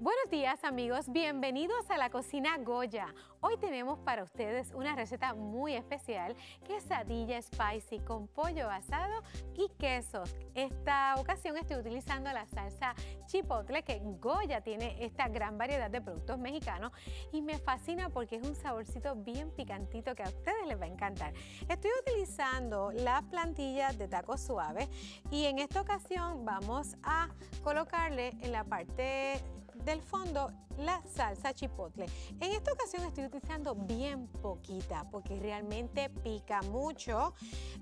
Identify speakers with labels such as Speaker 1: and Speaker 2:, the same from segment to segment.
Speaker 1: Buenos días amigos, bienvenidos a la cocina Goya. Hoy tenemos para ustedes una receta muy especial, quesadilla spicy con pollo asado y quesos. Esta ocasión estoy utilizando la salsa chipotle que Goya tiene esta gran variedad de productos mexicanos y me fascina porque es un saborcito bien picantito que a ustedes les va a encantar. Estoy utilizando las plantillas de taco suave y en esta ocasión vamos a colocarle en la parte del fondo la salsa chipotle. En esta ocasión estoy utilizando bien poquita porque realmente pica mucho,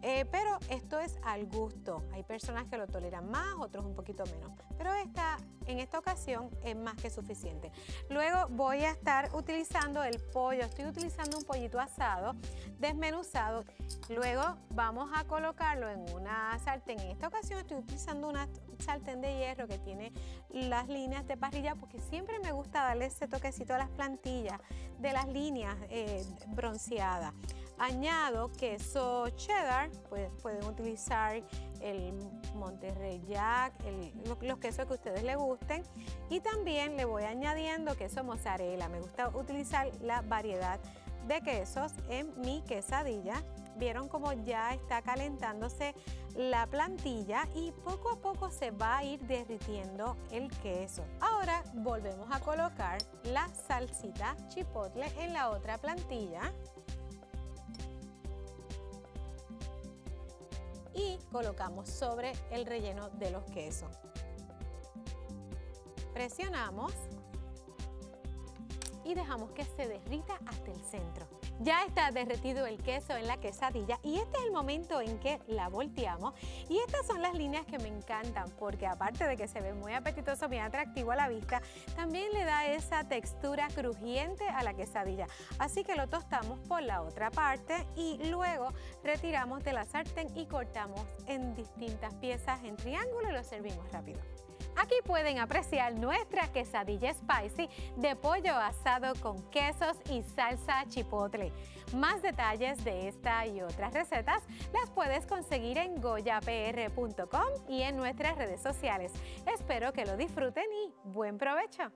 Speaker 1: eh, pero esto es al gusto. Hay personas que lo toleran más, otros un poquito menos, pero esta, en esta ocasión es más que suficiente. Luego voy a estar utilizando el pollo, estoy utilizando un pollito asado desmenuzado. Luego vamos a colocarlo en una sartén. En esta ocasión estoy utilizando una sartén de hierro que tiene las líneas de parrilla porque siempre me gusta darle ese toquecito a las plantillas de las líneas eh, bronceadas. Añado queso cheddar, pues pueden utilizar el Monterrey Jack, los quesos que a ustedes les gusten. Y también le voy añadiendo queso mozzarella. Me gusta utilizar la variedad de quesos en mi quesadilla. Vieron como ya está calentándose la plantilla y poco a poco se va a ir derritiendo el queso. Ahora volvemos a colocar la salsita chipotle en la otra plantilla. Colocamos sobre el relleno de los quesos. Presionamos y dejamos que se derrita hasta el centro. Ya está derretido el queso en la quesadilla y este es el momento en que la volteamos y estas son las líneas que me encantan porque aparte de que se ve muy apetitoso, bien atractivo a la vista, también le da esa textura crujiente a la quesadilla. Así que lo tostamos por la otra parte y luego retiramos de la sartén y cortamos en distintas piezas en triángulo y lo servimos rápido. Aquí pueden apreciar nuestra quesadilla spicy de pollo asado con quesos y salsa chipotle. Más detalles de esta y otras recetas las puedes conseguir en goyapr.com y en nuestras redes sociales. Espero que lo disfruten y buen provecho.